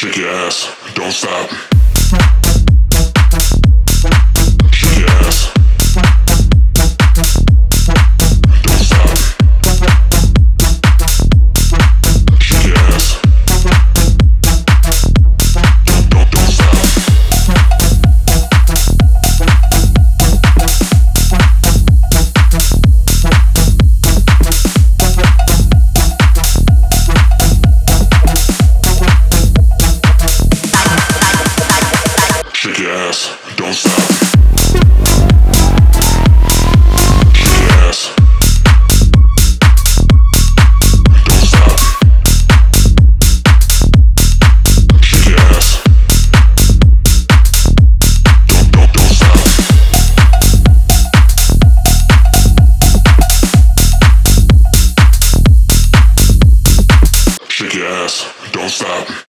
Shake your ass. Don't stop. Shake your ass, don't stop.